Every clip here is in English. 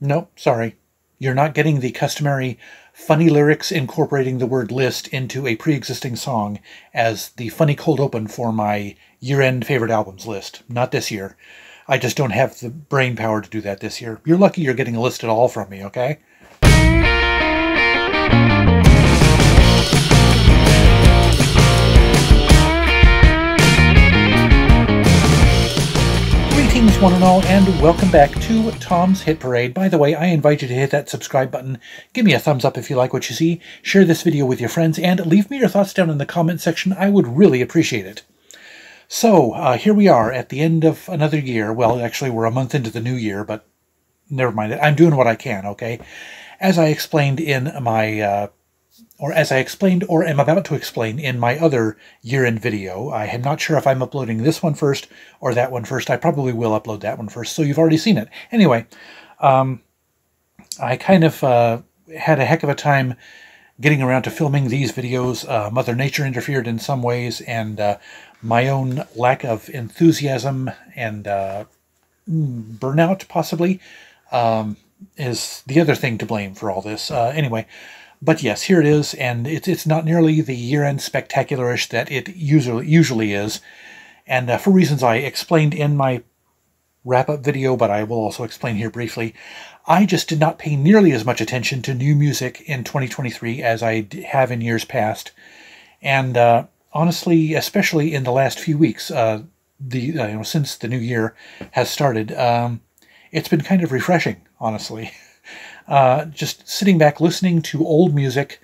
Nope, sorry. You're not getting the customary funny lyrics incorporating the word list into a pre existing song as the funny cold open for my year end favorite albums list. Not this year. I just don't have the brain power to do that this year. You're lucky you're getting a list at all from me, okay? One and all, and welcome back to Tom's Hit Parade. By the way, I invite you to hit that subscribe button, give me a thumbs up if you like what you see, share this video with your friends, and leave me your thoughts down in the comment section. I would really appreciate it. So, uh, here we are at the end of another year. Well, actually, we're a month into the new year, but never mind. I'm doing what I can, okay? As I explained in my uh, or as I explained or am about to explain in my other year-end video. I am not sure if I'm uploading this one first or that one first. I probably will upload that one first, so you've already seen it. Anyway, um, I kind of uh, had a heck of a time getting around to filming these videos. Uh, Mother Nature interfered in some ways, and uh, my own lack of enthusiasm and uh, burnout, possibly, um, is the other thing to blame for all this. Uh, anyway, but yes, here it is, and it's it's not nearly the year-end spectacularish that it usually usually is, and uh, for reasons I explained in my wrap-up video, but I will also explain here briefly. I just did not pay nearly as much attention to new music in 2023 as I have in years past, and uh, honestly, especially in the last few weeks, uh, the uh, you know since the new year has started, um, it's been kind of refreshing, honestly. uh, just sitting back listening to old music,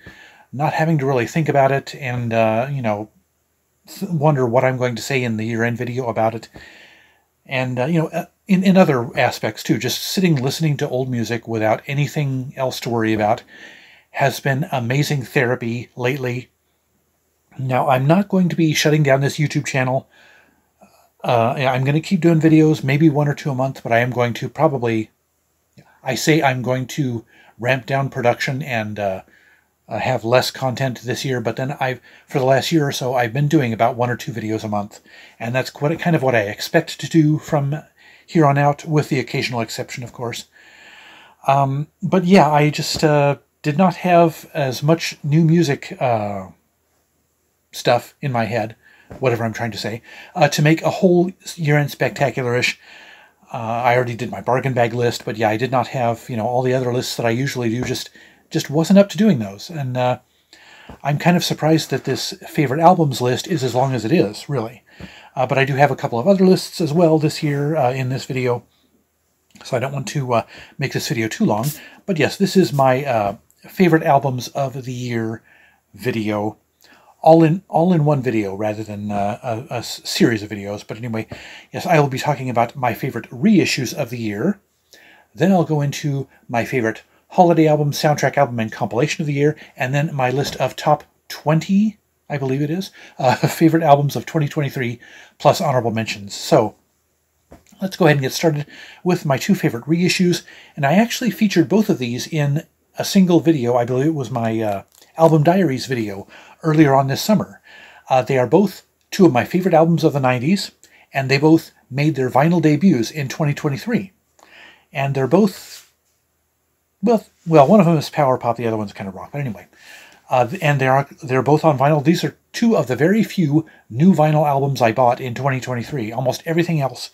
not having to really think about it, and uh, you know, wonder what I'm going to say in the year-end video about it, and uh, you know, uh, in in other aspects too. Just sitting listening to old music without anything else to worry about has been amazing therapy lately. Now, I'm not going to be shutting down this YouTube channel. Uh, I'm going to keep doing videos, maybe one or two a month, but I am going to probably I say I'm going to ramp down production and uh, uh, have less content this year, but then I've for the last year or so I've been doing about one or two videos a month, and that's quite kind of what I expect to do from here on out, with the occasional exception, of course. Um, but yeah, I just uh, did not have as much new music uh, stuff in my head, whatever I'm trying to say, uh, to make a whole year-end spectacularish uh, I already did my bargain bag list, but yeah, I did not have you know all the other lists that I usually do. Just just wasn't up to doing those, and uh, I'm kind of surprised that this favorite albums list is as long as it is, really. Uh, but I do have a couple of other lists as well this year uh, in this video, so I don't want to uh, make this video too long. But yes, this is my uh, favorite albums of the year video all in all in one video rather than uh, a, a, series of videos. But anyway, yes, I will be talking about my favorite reissues of the year. Then I'll go into my favorite holiday album, soundtrack album, and compilation of the year, and then my list of top 20, I believe it is, uh, favorite albums of 2023, plus honorable mentions. So let's go ahead and get started with my two favorite reissues. And I actually featured both of these in a single video. I believe it was my uh, album diaries video earlier on this summer. Uh, they are both two of my favorite albums of the 90s, and they both made their vinyl debuts in 2023. And they're both, well, well, one of them is power pop, the other one's kind of rock. But anyway, uh, and they are they're both on vinyl. These are two of the very few new vinyl albums I bought in 2023. Almost everything else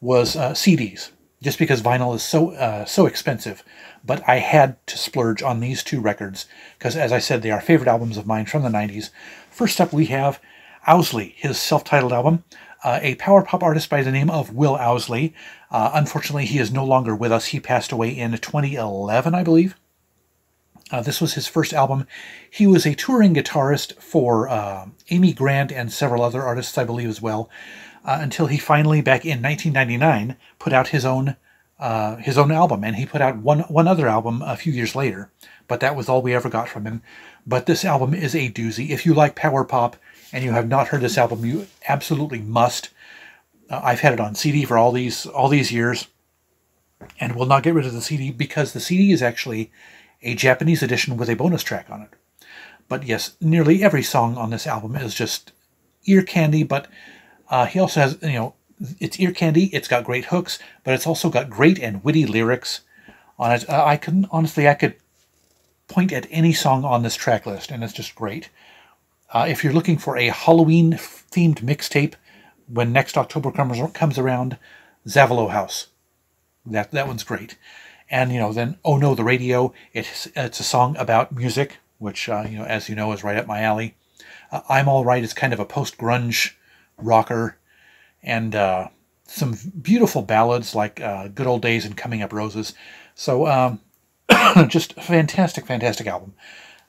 was uh, CDs, just because vinyl is so uh, so expensive but I had to splurge on these two records because, as I said, they are favorite albums of mine from the 90s. First up, we have Owsley, his self titled album, uh, a power pop artist by the name of Will Owsley. Uh, unfortunately, he is no longer with us. He passed away in 2011, I believe. Uh, this was his first album. He was a touring guitarist for uh, Amy Grant and several other artists, I believe, as well, uh, until he finally, back in 1999, put out his own uh, his own album, and he put out one one other album a few years later. But that was all we ever got from him. But this album is a doozy. If you like power pop and you have not heard this album, you absolutely must. Uh, I've had it on CD for all these all these years, and will not get rid of the CD because the CD is actually a Japanese edition with a bonus track on it. But yes, nearly every song on this album is just ear candy. But uh, he also has you know it's ear candy. It's got great hooks, but it's also got great and witty lyrics. on it. Uh, I can honestly, I could point at any song on this track list, and it's just great. Uh, if you're looking for a Halloween themed mixtape when next October comes comes around, Zavalo House. That that one's great. And you know, then Oh No, the Radio. It's it's a song about music, which uh, you know, as you know, is right up my alley. Uh, I'm All Right is kind of a post grunge rocker, and uh, some beautiful ballads like uh, Good Old Days and Coming Up Roses. So um, just fantastic, fantastic album.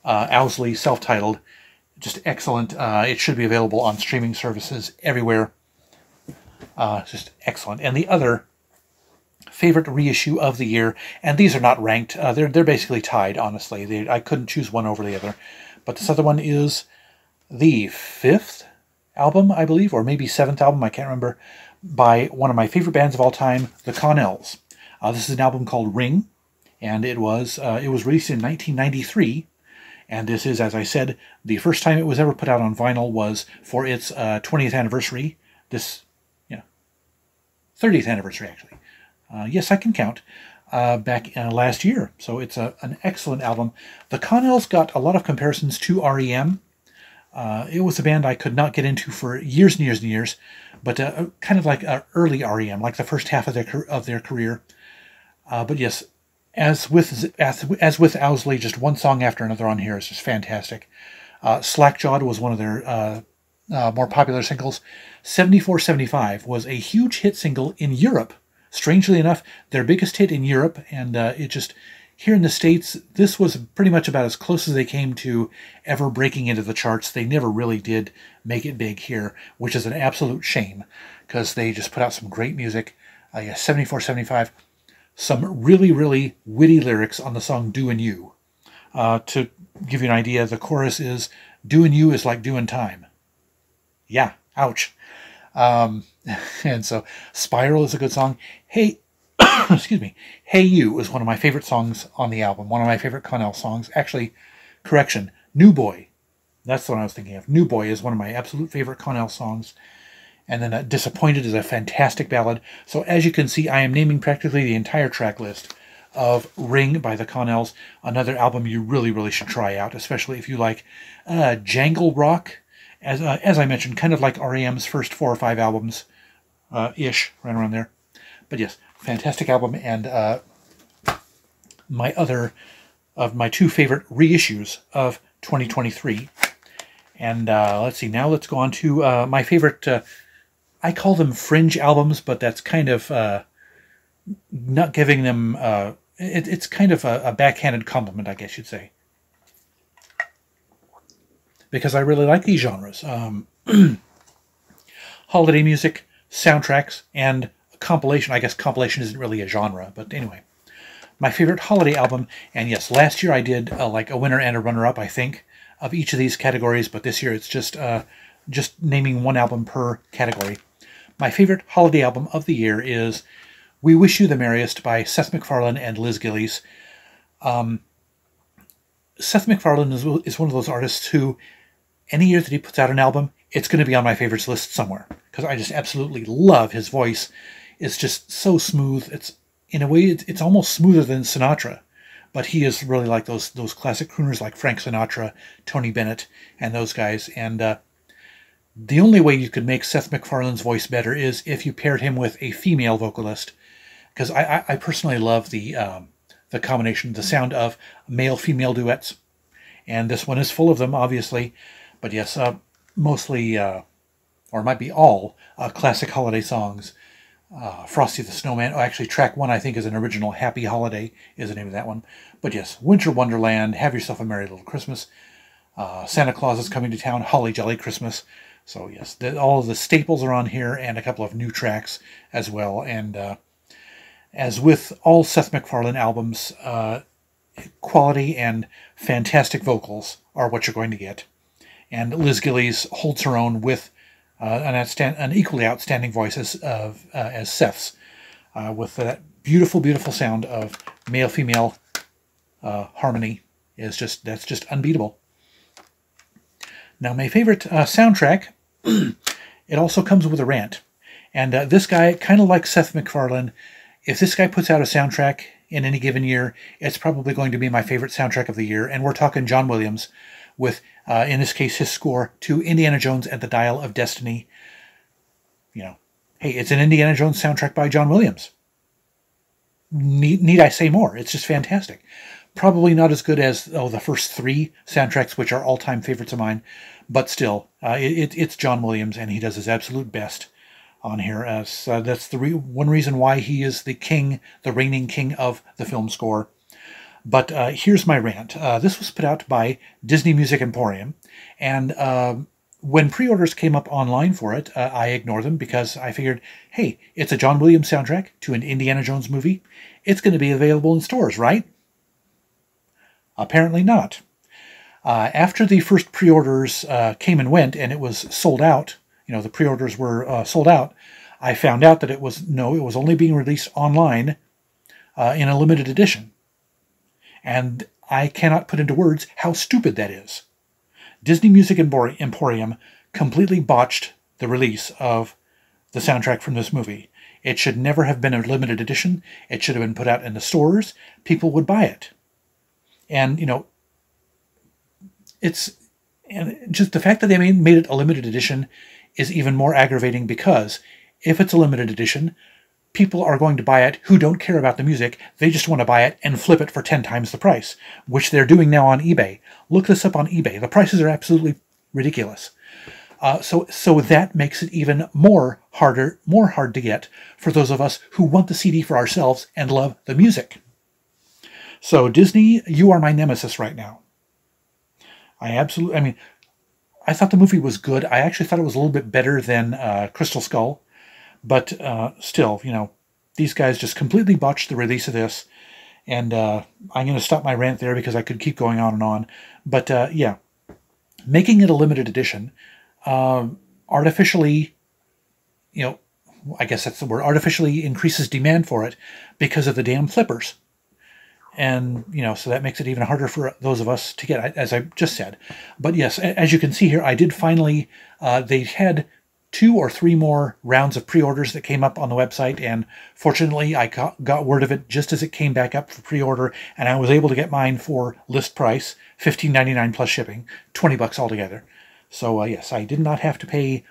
Uh, Owsley, self-titled, just excellent. Uh, it should be available on streaming services everywhere. Uh, just excellent. And the other favorite reissue of the year, and these are not ranked. Uh, they're they're basically tied. Honestly, they, I couldn't choose one over the other. But this other one is the fifth album, I believe, or maybe seventh album. I can't remember. By one of my favorite bands of all time, the Connells. Uh, this is an album called Ring, and it was uh, it was released in 1993. And this is, as I said, the first time it was ever put out on vinyl was for its 20th uh, anniversary. This, yeah, 30th anniversary actually. Uh, yes, I can count. Uh, back uh, last year. So it's a, an excellent album. The Connells got a lot of comparisons to REM. Uh, it was a band I could not get into for years and years and years, but uh, kind of like early REM, like the first half of their of their career. Uh, but yes, as with as, as with Owsley, just one song after another on here is just fantastic. Uh, Slackjawed was one of their more popular singles. 7475 was a huge hit single in Europe Strangely enough, their biggest hit in Europe, and uh, it just here in the States, this was pretty much about as close as they came to ever breaking into the charts. They never really did make it big here, which is an absolute shame because they just put out some great music. Uh, yeah, 74 75. Some really, really witty lyrics on the song Doing You. Uh, to give you an idea, the chorus is Doing You is like doing time. Yeah, ouch. Um, and so Spiral is a good song. Hey, excuse me. Hey You is one of my favorite songs on the album. One of my favorite Connell songs. Actually, correction, New Boy. That's the one I was thinking of. New Boy is one of my absolute favorite Connell songs. And then uh, Disappointed is a fantastic ballad. So as you can see, I am naming practically the entire track list of Ring by the Connells, another album you really, really should try out, especially if you like uh, jangle rock as uh, as I mentioned, kind of like REM's first four or five albums, uh, ish, right around there. But yes, fantastic album, and uh, my other of my two favorite reissues of 2023. And uh, let's see, now let's go on to uh, my favorite. Uh, I call them fringe albums, but that's kind of not giving them. It, it's kind of a, a backhanded compliment, I guess you'd say because I really like these genres. Um, holiday music, soundtracks, and compilation. I guess compilation isn't really a genre, but anyway. My favorite holiday album, and yes, last year I did uh, like a winner and a runner-up, I think, of each of these categories, but this year it's just uh, just naming one album per category. My favorite holiday album of the year is "We Wish You the Merriest" by Seth MacFarlane and Liz Gillies. Um, Seth MacFarlane is, is one of those artists who any year that he puts out an album, it's going to be on my favorites list somewhere because I just absolutely love his voice. It's just so smooth. It's in a way, it's, it's almost smoother than Sinatra, but he is really like those those classic crooners like Frank Sinatra, Tony Bennett, and those guys. And uh, the only way you could make Seth MacFarlane's voice better is if you paired him with a female vocalist, because I, I, I, personally love the um, the combination, the sound of male female duets, and this one is full of them, obviously. But yes, uh, mostly, uh, or might be all, uh, classic holiday songs. Uh, Frosty the Snowman. Oh, actually, track one I think is an original. Happy Holiday is the name of that one. But yes, Winter Wonderland. Have yourself a merry little Christmas. Uh, Santa Claus is coming to town. Holly Jolly Christmas. So yes, the, all of the staples are on here, and a couple of new tracks as well. And uh, as with all Seth MacFarlane albums, quality and fantastic vocals are what you're going to get and Liz Gillies holds her own with uh, an, outstand- an equally outstanding voice as, of, uh, as Seth's, uh, with that beautiful, beautiful sound of male-female uh, harmony is just that's just unbeatable. Now, my favorite uh, soundtrack, it also comes with a rant, and uh, this guy, kind of like Seth MacFarlane, if this guy puts out a soundtrack in any given year, it's probably going to be my favorite soundtrack of the year. And we're talking John Williams with, uh, in this case, his score to Indiana Jones and the Dial of Destiny. You know, hey, it's an Indiana Jones soundtrack by John Williams. Need, need I say more? It's just fantastic. Probably not as good as oh the first three soundtracks, which are all time favorites of mine, but still, uh, it, it's John Williams, and he does his absolute best on here. As uh, that's the re- one reason why he is the king, the reigning king of the film score. But uh, here's my rant. Uh, this was put out by Disney Music Emporium, and uh, when pre-orders came up online for it, uh, I ignored them because I figured, hey, it's a John Williams soundtrack to an Indiana Jones movie. It's going to be available in stores, right? Apparently not. Uh, after the first pre-orders uh, came and went, and it was sold out, you know, the pre-orders were sold out. I found out that it was no, it was only being released online in a limited edition, and I cannot put into words how stupid that is. Disney Music Emporium completely botched the release of the soundtrack from this movie. It should never have been a limited edition. It should have been put out in the stores. People would buy it. And, you know, it's and just the fact that they made, made it a limited edition is even more aggravating because if it's a limited edition, people are going to buy it who don't care about the music. They just want to buy it and flip it for 10 times the price, which they're doing now on eBay. Look this up on eBay. The prices are absolutely ridiculous. Uh, so, so that makes it even more harder, more hard to get for those of us who want the CD for ourselves and love the music. So Disney, you are my nemesis right now. I absolutely, I mean, I thought the movie was good. I actually thought it was a little bit better than uh, Crystal Skull, but uh, still, you know, these guys just completely botched the release of this. And uh, I'm going to stop my rant there because I could keep going on and on. But uh, yeah, making it a limited edition um, artificially, you know, I guess that's the word, artificially increases demand for it because of the damn flippers and you know so that makes it even harder for those of us to get as i just said but yes as you can see here i did finally uh, they had two or three more rounds of pre-orders that came up on the website and fortunately i got, word of it just as it came back up for pre-order and i was able to get mine for list price 15.99 plus shipping 20 bucks altogether so uh, yes i did not have to pay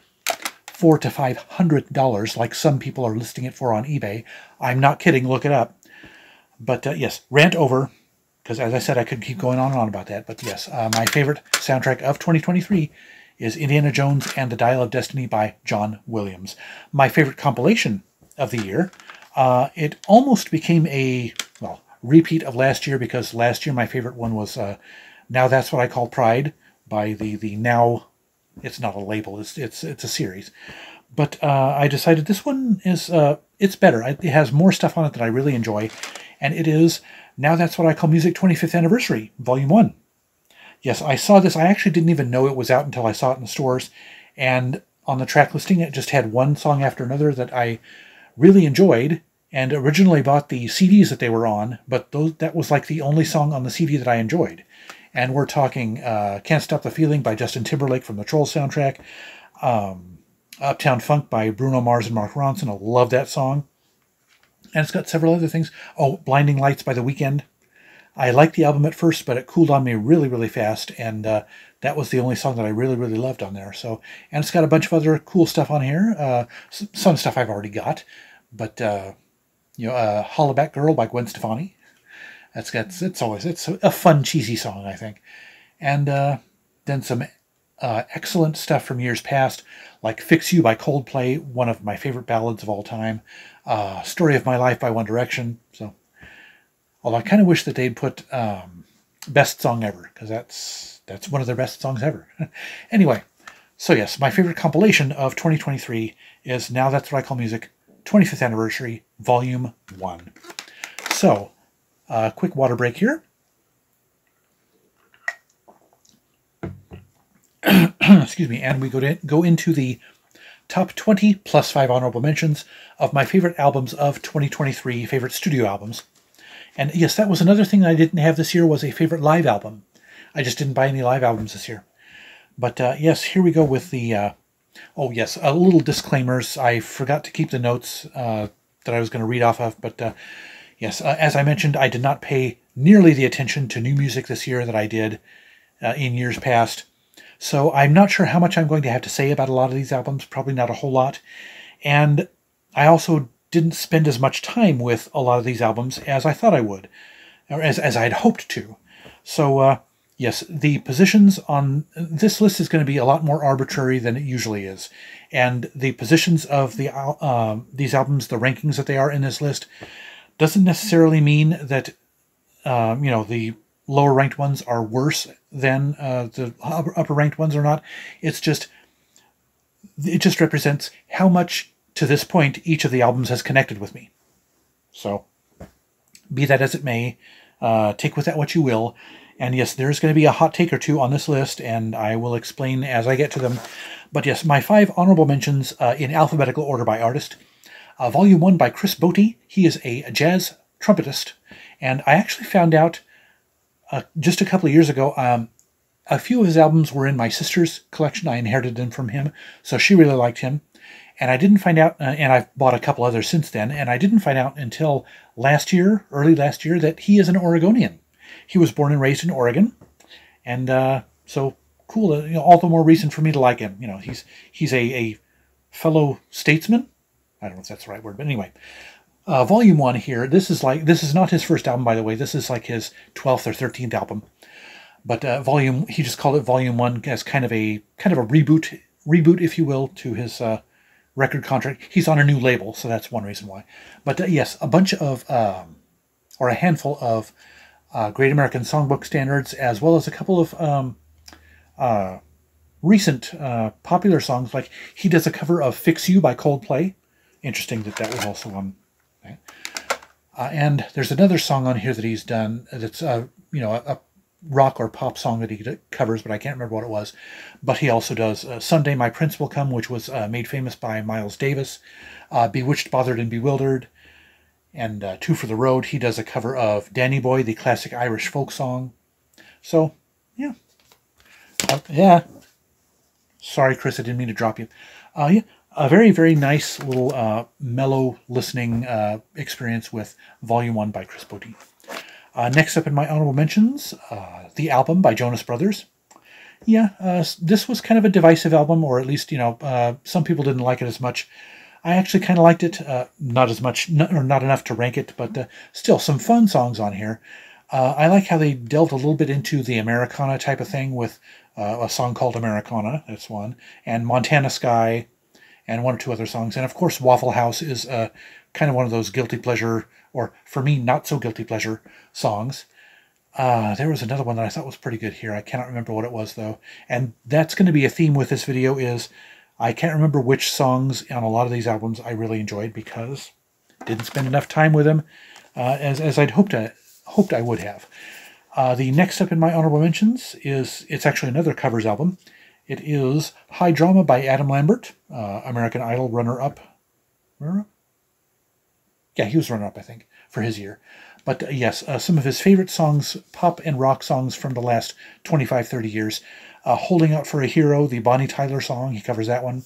four to five hundred dollars like some people are listing it for on ebay i'm not kidding look it up but uh, yes, rant over, because as I said, I could keep going on and on about that. But yes, uh, my favorite soundtrack of 2023 is Indiana Jones and the Dial of Destiny by John Williams. My favorite compilation of the year. Uh, it almost became a well repeat of last year because last year my favorite one was uh, Now That's What I Call Pride by the the now it's not a label it's it's it's a series but uh, I decided this one is uh, it's better. It has more stuff on it that I really enjoy, and it is Now That's What I Call Music 25th Anniversary, Volume 1. Yes, I saw this. I actually didn't even know it was out until I saw it in the stores. And on the track listing, it just had one song after another that I really enjoyed and originally bought the CDs that they were on, but those, that was like the only song on the CD that I enjoyed. And we're talking uh, Can't Stop the Feeling by Justin Timberlake from the Trolls soundtrack, um, Uptown Funk by Bruno Mars and Mark Ronson. I love that song and it's got several other things. Oh, Blinding Lights by The Weeknd. I liked the album at first, but it cooled on me really, really fast, and uh, that was the only song that I really, really loved on there. So, and it's got a bunch of other cool stuff on here. Uh, some stuff I've already got, but uh, you know, uh, "Hollaback Girl" by Gwen Stefani. That's got it's always it's a fun, cheesy song, I think, and uh, then some uh, excellent stuff from years past, like "Fix You" by Coldplay, one of my favorite ballads of all time uh, Story of My Life by One Direction. So, although I kind of wish that they'd put um, Best Song Ever, because that's, that's one of their best songs ever. anyway, so yes, my favorite compilation of 2023 is Now That's What I Call Music 25th Anniversary, Volume 1. So, a uh, quick water break here. Excuse me, and we go to go into the top 20 plus 5 honorable mentions of my favorite albums of 2023, favorite studio albums. And yes, that was another thing I didn't have this year was a favorite live album. I just didn't buy any live albums this year. But uh, yes, here we go with the. Uh, oh yes, a little disclaimers. I forgot to keep the notes uh, that I was going to read off of, but uh, yes, uh, as I mentioned, I did not pay nearly the attention to new music this year that I did uh, in years past. So I'm not sure how much I'm going to have to say about a lot of these albums, probably not a whole lot. And I also didn't spend as much time with a lot of these albums as I thought I would, or as, as I had hoped to. So, uh, yes, the positions on this list is going to be a lot more arbitrary than it usually is. And the positions of the uh, these albums, the rankings that they are in this list, doesn't necessarily mean that um, you know the lower ranked ones are worse than uh, the upper ranked ones or not. It's just it just represents how much to this point each of the albums has connected with me. So, be that as it may, uh, take with that what you will. And yes, there's going to be a hot take or two on this list, and I will explain as I get to them. But yes, my five honorable mentions uh, in alphabetical order by artist. Uh, volume 1 by Chris Botti. He is a jazz trumpetist. And I actually found out uh, just a couple of years ago, um, a few of his albums were in my sister's collection. I inherited them from him, so she really liked him. And I didn't find out, uh, and I've bought a couple others since then, and I didn't find out until last year, early last year, that he is an Oregonian. He was born and raised in Oregon, and uh, so cool. You know, all the more reason for me to like him. You know, he's he's a, a fellow statesman. I don't know if that's the right word, but anyway, uh, volume one here. This is like this is not his first album, by the way. This is like his twelfth or thirteenth album. But uh, volume, he just called it volume one as kind of a kind of a reboot, reboot, if you will, to his uh, record contract. He's on a new label, so that's one reason why. But uh, yes, a bunch of um, or a handful of uh, Great American Songbook standards, as well as a couple of um, uh, recent popular songs. Like he does a cover of "Fix You" by Coldplay. Interesting that that was also on Okay. Uh, and there's another song on here that he's done that's uh, you know a, a, rock or pop song that he covers, but I can't remember what it was. But he also does uh, "Someday My Prince Will Come," which was uh, made famous by Miles Davis. Uh, "Bewitched, Bothered, and Bewildered," and uh, "Two for the Road." He does a cover of "Danny Boy," the classic Irish folk song. So, yeah, uh, yeah. Sorry, Chris, I didn't mean to drop you. yeah, a very, very nice little uh, mellow listening uh, experience with Volume 1 by Chris Botti. Uh, next up in my honorable mentions, uh, the album by Jonas Brothers. Yeah, uh, this was kind of a divisive album, or at least, you know, uh, some people didn't like it as much. I actually kind of liked it, not as much, or not enough to rank it, but still some fun songs on here. I like how they delved a little bit into the Americana type of thing with a song called Americana, that's one, and Montana Sky, and one or two other songs. And of course, Waffle House is uh, kind of one of those guilty pleasure, or for me, not so guilty pleasure songs. Uh, there was another one that I thought was pretty good here. I cannot remember what it was though. And that's going to be a theme with this video is I can't remember which songs on a lot of these albums I really enjoyed because didn't spend enough time with them uh, as, as I'd hoped I, hoped I would have. Uh, the next up in my honorable mentions is it's actually another covers album. It is High Drama by Adam Lambert, uh, American Idol runner up. Yeah, he was runner up, I think, for his year. But uh, yes, uh, some of his favorite songs, pop and rock songs from the last 25, 30 years. Uh, Holding Out for a Hero, the Bonnie Tyler song, he covers that one.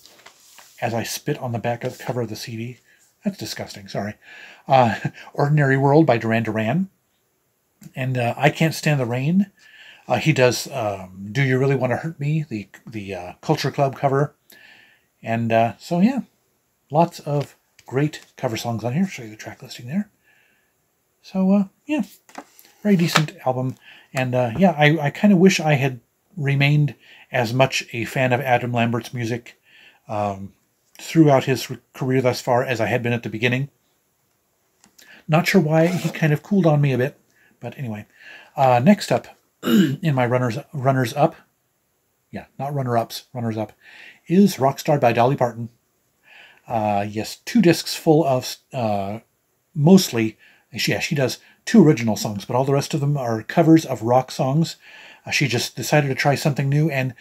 As I spit on the back of the cover of the CD. That's disgusting, sorry. Uh, Ordinary World by Duran Duran. And uh, I Can't Stand the Rain uh, he does um, "Do You Really Want to Hurt Me," the the Culture Club cover, and so yeah, lots of great cover songs on here. Show you the track listing there. So uh, yeah, very decent album, and uh, yeah, I, I kind of wish I had remained as much a fan of Adam Lambert's music um, throughout his career thus far as I had been at the beginning. Not sure why he kind of cooled on me a bit, but anyway. Uh, next up, in my runners runners up, yeah, not runner ups, runners up, is Rockstar by Dolly Parton. Uh, yes, two discs full of uh, mostly, yeah, she does two original songs, but all the rest of them are covers of rock songs. Uh, she just decided to try something new, and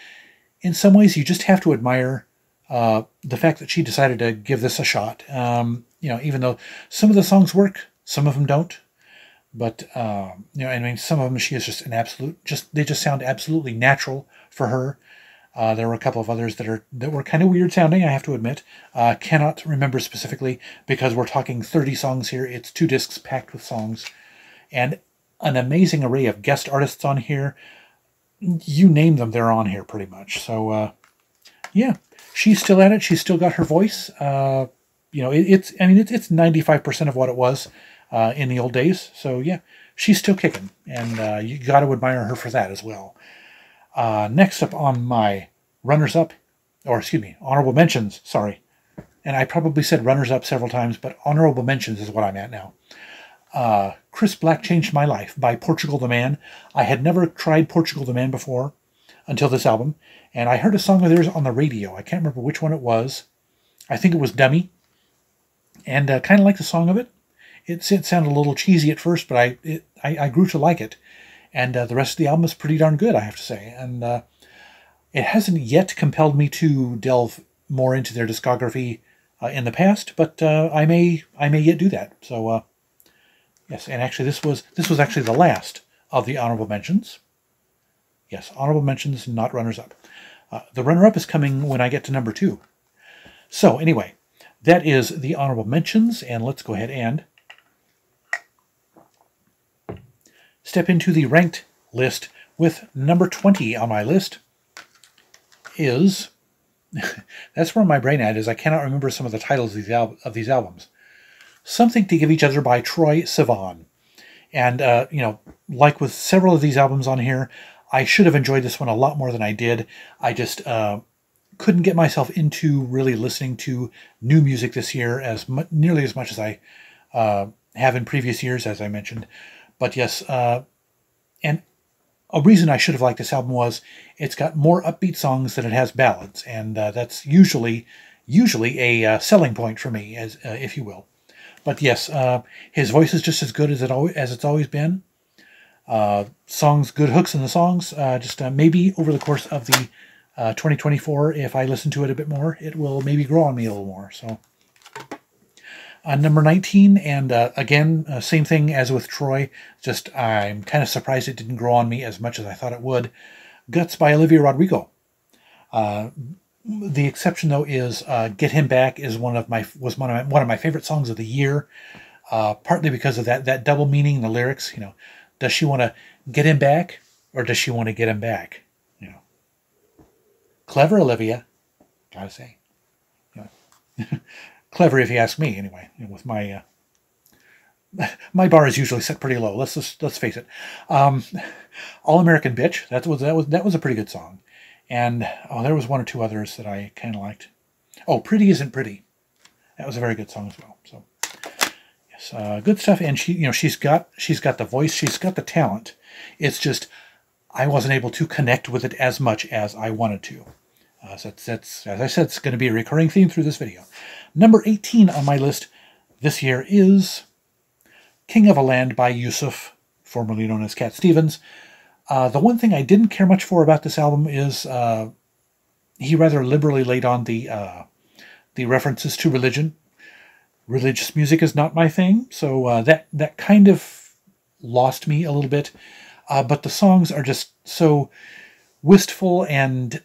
in some ways, you just have to admire uh, the fact that she decided to give this a shot. Um, you know, even though some of the songs work, some of them don't. But um, you know, I mean, some of them she is just an absolute, just they just sound absolutely natural for her. Uh, there were a couple of others that are that were kind of weird sounding. I have to admit. Uh, cannot remember specifically because we're talking 30 songs here. It's two discs packed with songs, and an amazing array of guest artists on here. You name them, they're on here pretty much. So, uh, yeah, she's still at it. She's still got her voice. Uh, you know, it, it's I mean, it's it's 95% of what it was uh, in the old days. So yeah, she's still kicking, and uh, you got to admire her for that as well. Uh, next up on my runners up, or excuse me, honorable mentions, sorry. And I probably said runners up several times, but honorable mentions is what I'm at now. Uh, Chris Black Changed My Life by Portugal the Man. I had never tried Portugal the Man before until this album, and I heard a song of theirs on the radio. I can't remember which one it was. I think it was Dummy, and uh, kind of like the song of it. it. It sounded a little cheesy at first, but I it, I, I, grew to like it and uh, the rest of the album is pretty darn good, I have to say. And uh, it hasn't yet compelled me to delve more into their discography uh, in the past, but uh, I may I may yet do that. So uh, yes, and actually this was this was actually the last of the honorable mentions. Yes, honorable mentions, not runners up. Uh, the runner up is coming when I get to number two. So anyway, that is the honorable mentions, and let's go ahead and step into the ranked list with number 20 on my list is that's where my brain at is I cannot remember some of the titles of these, al- of these albums. Something to Give Each Other by Troye Sivan. And, uh, you know, like with several of these albums on here, I should have enjoyed this one a lot more than I did. I just uh, couldn't get myself into really listening to new music this year as mu- nearly as much as I uh, have in previous years, as I mentioned. But yes, uh, and a reason I should have liked this album was it's got more upbeat songs than it has ballads, and uh, that's usually usually a uh, selling point for me, as uh, if you will. But yes, uh, his voice is just as good as it always, as it's always been. Uh, songs, good hooks in the songs. just maybe over the course of the 2024, if I listen to it a bit more, it will maybe grow on me a little more. So uh, number 19, and uh, again, uh, same thing as with Troye, just I'm kind of surprised it didn't grow on me as much as I thought it would. Guts by Olivia Rodrigo. Uh, the exception though is uh, "Get Him Back" is one of my was one of my, one of my favorite songs of the year, partly because of that that double meaning in the lyrics. You know, does she want to get him back or does she want to get him back? You know, clever Olivia, gotta say. clever if you ask me anyway with my uh, my bar is usually set pretty low let's just let's face it. Um, all american bitch that was that was that was a pretty good song. And oh there was one or two others that i kind of liked. Oh pretty isn't pretty. That was a very good song as well so. Yes uh, good stuff and she you know she's got she's got the voice she's got the talent. It's just i wasn't able to connect with it as much as i wanted to uh, so that's, as i said it's going to be a recurring theme through this video Number 18 on my list this year is King of a Land by Yusuf, formerly known as Cat Stevens. Uh, the one thing I didn't care much for about this album is uh, he rather liberally laid on the uh, the references to religion. Religious music is not my thing, so uh, that that kind of lost me a little bit. Uh, but the songs are just so wistful and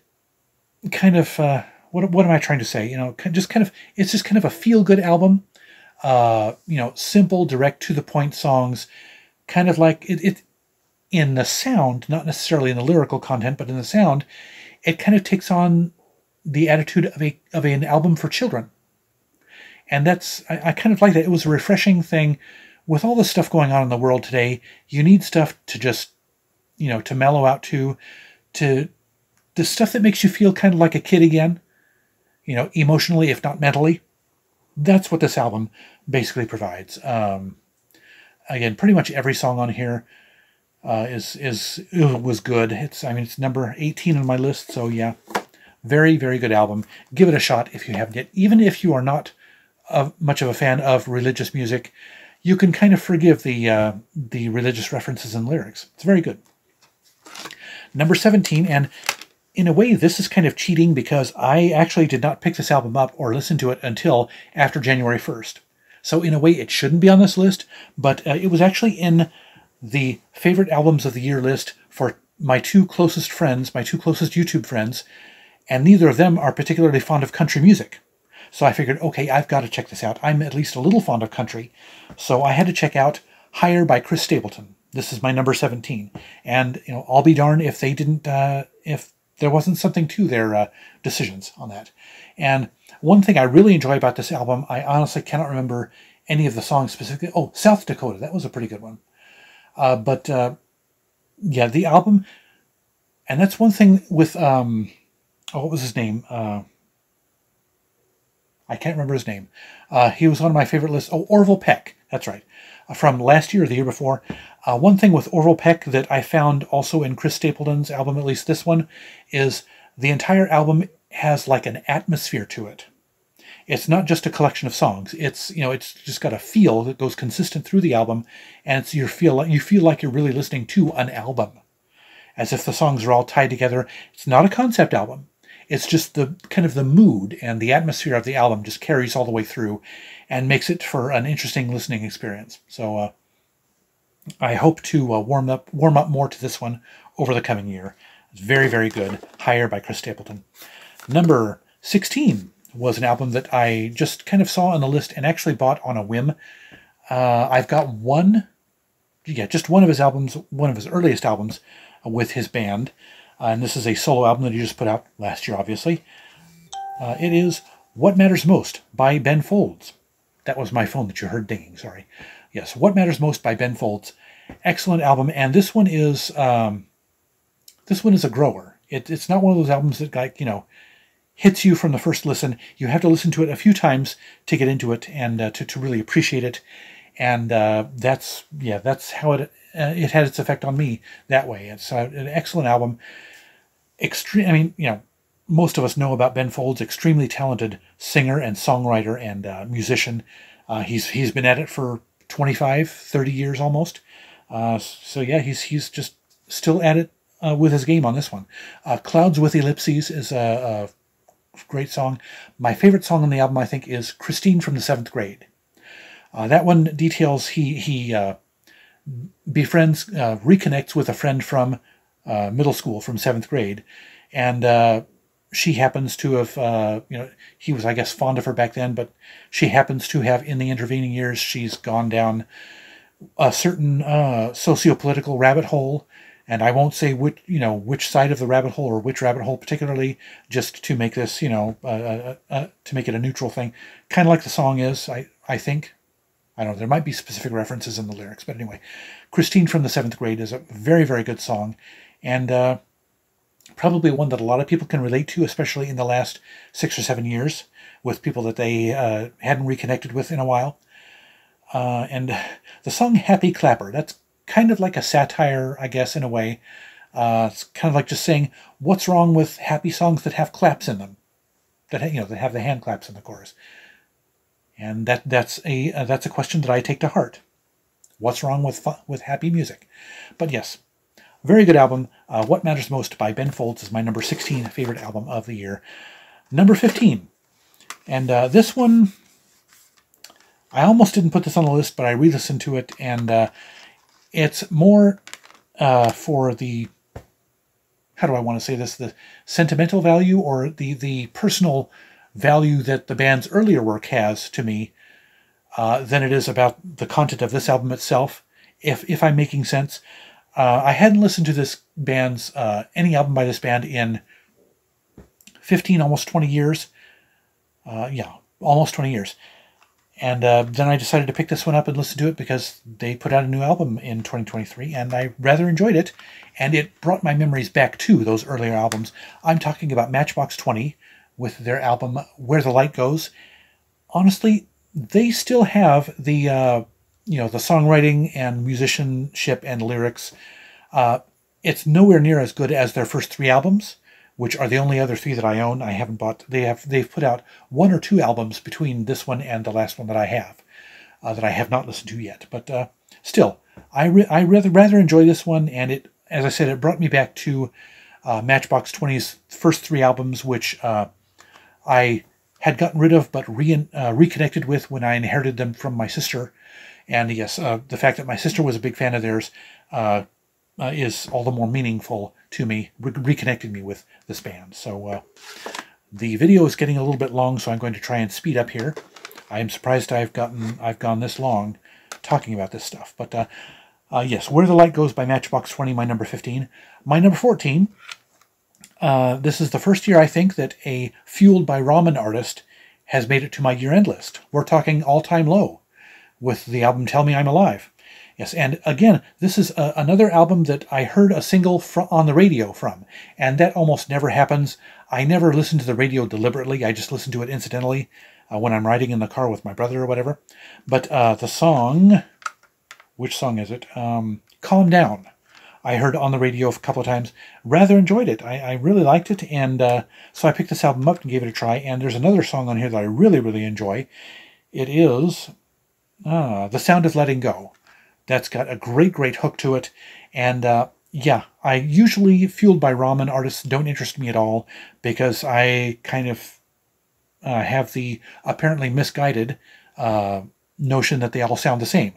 kind of uh, what what am I trying to say? You know, just kind of it's just kind of a feel good album. Uh, you know, simple, direct to the point songs, kind of like it, it in the sound, not necessarily in the lyrical content, but in the sound, it kind of takes on the attitude of a of an album for children. And that's I, I kind of like that. It was a refreshing thing. With all the stuff going on in the world today, you need stuff to just, you know, to mellow out to, to the stuff that makes you feel kind of like a kid again you know, emotionally, if not mentally. That's what this album basically provides. Um, again, pretty much every song on here uh, is is was good. It's I mean it's number 18 on my list, so yeah, very very good album. Give it a shot if you haven't yet. Even if you are not much of a fan of religious music, you can kind of forgive the uh, the religious references and lyrics. It's very good. Number 17, and in a way, this is kind of cheating because I actually did not pick this album up or listen to it until after January 1st. So, in a way, it shouldn't be on this list, but uh, it was actually in the favorite albums of the year list for my two closest friends, my two closest YouTube friends, and neither of them are particularly fond of country music. So I figured, okay, I've got to check this out. I'm at least a little fond of country. So I had to check out Higher by Chris Stapleton. This is my number 17. And, you know, I'll be darned if they didn't, uh, if there wasn't something to their uh, decisions on that. And one thing I really enjoy about this album, I honestly cannot remember any of the songs specifically. Oh, South Dakota, that was a pretty good one. Uh, but uh, yeah, the album, and that's one thing with um, oh, what was his name? Uh, I can't remember his name. Uh, he was on my favorite list. Oh, Orville Peck. That's right. From last year or the year before. Uh, one thing with Orville Peck that I found also in Chris Stapleton's album, at least this one, is the entire album has like an atmosphere to it. It's not just a collection of songs. It's you know it's just got a feel that goes consistent through the album, and it's feel like you feel like you're really listening to an album, as if the songs are all tied together. It's not a concept album. It's just the kind of the mood and the atmosphere of the album just carries all the way through, and makes it for an interesting listening experience. So uh, I hope to uh, warm up warm up more to this one over the coming year. It's very very good. Higher by Chris Stapleton. Number 16 was an album that I just kind of saw on the list and actually bought on a whim. Uh, I've got one, yeah, just one of his albums, one of his earliest albums with his band. And this is a solo album that he just put out last year, obviously. Uh, it is What Matters Most by Ben Folds. That was my phone that you heard dinging, sorry. Yes, What Matters Most by Ben Folds. Excellent album. And this one is, um, this one is a grower. It, it's not one of those albums that, like, you know, hits you from the first listen. You have to listen to it a few times to get into it and uh, to, to really appreciate it. And uh, that's yeah, that's how it uh, it had its effect on me that way. It's uh, an excellent album. Extreme. I mean, you know, most of us know about Ben Folds, extremely talented singer and songwriter and uh, musician. Uh, he's he's been at it for 25, 30 years almost. so yeah, he's he's just still at it with his game on this one. Clouds with Ellipses is a, a great song. My favorite song on the album, I think, is Christine from the Seventh Grade. Uh, that one details he he uh, befriends, uh, reconnects with a friend from uh, middle school, from seventh grade, and uh, she happens to have, uh, you know, he was, I guess, fond of her back then, but she happens to have, in the intervening years, she's gone down a certain socio-political rabbit hole and I won't say which you know which side of the rabbit hole or which rabbit hole particularly, just to make this you know uh, uh, uh, to make it a neutral thing, kind of like the song is. I I think. I don't know. There might be specific references in the lyrics, but anyway, Christine from the seventh grade is a very very good song, and uh, probably one that a lot of people can relate to, especially in the last six or seven years with people that they uh, hadn't reconnected with in a while. Uh, and the song Happy Clapper, that's kind of like a satire, I guess, in a way. Uh, it's kind of like just saying, what's wrong with happy songs that have claps in them, that you know that have the hand claps in the chorus. And that that's a uh, that's a question that I take to heart. What's wrong with with happy music? But yes, very good album. Uh, what Matters Most by Ben Folds is my number 16 favorite album of the year. Number 15, and uh, this one, I almost didn't put this on the list, but I re-listened to it and uh, it's more uh, for the how do I want to say this the sentimental value or the the personal value that the band's earlier work has to me uh, than it is about the content of this album itself. If if I'm making sense, uh, I hadn't listened to this band's uh, any album by this band in 15 almost 20 years. Uh, yeah, almost 20 years. And uh, then I decided to pick this one up and listen to it because they put out a new album in 2023, and I rather enjoyed it. And it brought my memories back to those earlier albums. I'm talking about Matchbox 20 with their album Where the Light Goes. Honestly, they still have the uh, you know the songwriting and musicianship and lyrics. Uh, it's nowhere near as good as their first three albums, which are the only other three that I own. I haven't bought. They have they've put out one or two albums between this one and the last one that I have uh, that I have not listened to yet. But uh, still, I re- I rather rather enjoy this one, and it as I said, it brought me back to uh, Matchbox 20's first three albums, which uh, I had gotten rid of but re- uh, reconnected with when I inherited them from my sister. And yes, uh, the fact that my sister was a big fan of theirs uh, is all the more meaningful to me, re- reconnected me with this band. So uh, the video is getting a little bit long, so I'm going to try and speed up here. I am surprised I've gotten I've gone this long talking about this stuff. But uh, uh, yes, Where the Light Goes by Matchbox 20, my number 15. My number 14, uh, this is the first year I think that a Fueled by Ramen artist has made it to my year end list. We're talking all time low with the album Tell Me I'm Alive. Yes, and again, this is a, another album that I heard a single fr- on the radio from, and that almost never happens. I never listen to the radio deliberately, I just listen to it incidentally uh, when I'm riding in the car with my brother or whatever. But uh, the song, which song is it? Um, Calm Down. I heard on the radio a couple of times. Rather enjoyed it. I, I really liked it, and uh, so I picked this album up and gave it a try. And there's another song on here that I really, really enjoy. It is uh, The Sound of Letting Go. That's got a great, great hook to it. And uh, yeah, I usually, fueled by ramen artists, don't interest me at all because I kind of uh, have the apparently misguided uh, notion that they all sound the same.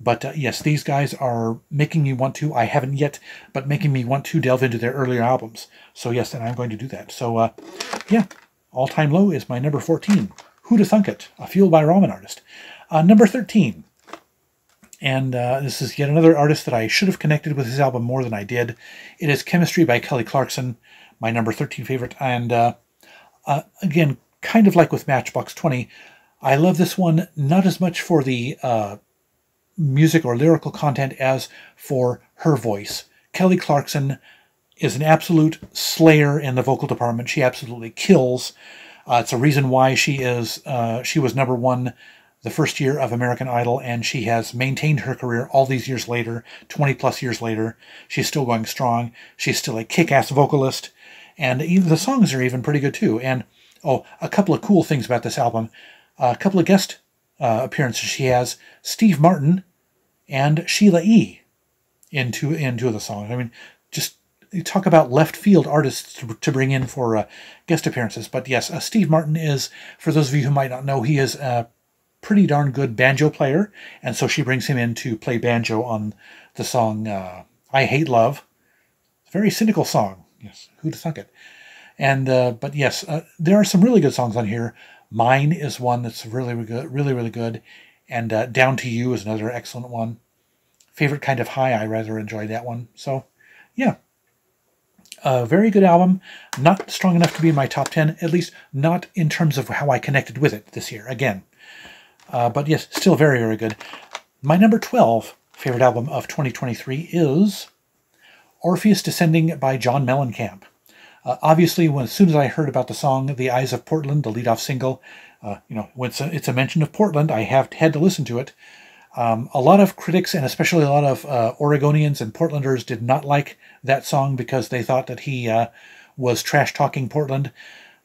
But uh, yes, these guys are making me want to. I haven't yet, but making me want to delve into their earlier albums. So yes, and I'm going to do that. So uh, yeah, all time low is my number 14. Who'd have thunk it? A Fueled by Ramen artist. Uh, number 13. And uh, this is yet another artist that I should have connected with his album more than I did. It is Chemistry by Kelly Clarkson, my number 13 favorite. And uh, uh, again, kind of like with Matchbox 20, I love this one not as much for the uh, music or lyrical content as for her voice. Kelly Clarkson is an absolute slayer in the vocal department. She absolutely kills. Uh, it's a reason why she is uh, she was number one the first year of American Idol, and she has maintained her career all these years later, 20 plus years later. She's still going strong. She's still a kick ass vocalist, and the songs are even pretty good too. And oh, a couple of cool things about this album a couple of guest uh, appearances she has Steve Martin and Sheila E. into into the songs. I mean, just talk about left field artists to, to bring in for uh, guest appearances. But yes, uh, Steve Martin is, for those of you who might not know, he is a pretty darn good banjo player, and so she brings him in to play banjo on the song uh, "I Hate Love." Very cynical song. Yes, who'd have thunk it? And uh, but yes, uh, there are some really good songs on here. Mine is one that's really, really good, really, really good, and uh, "Down to You" is another excellent one. Favorite kind of high, I rather enjoy that one. So, yeah, a very good album. Not strong enough to be in my top ten, at least not in terms of how I connected with it this year. Again, uh, but yes, still very, very good. My number 12 favorite album of 2023 is Orpheus Descending by John Mellencamp. Uh, obviously, when as soon as I heard about the song "The Eyes of Portland," the lead-off single, uh, you know, when it's a, it's a, mention of Portland, I have had to listen to it. Um, a lot of critics and especially a lot of uh, Oregonians and Portlanders did not like that song because they thought that he uh, was trash talking Portland.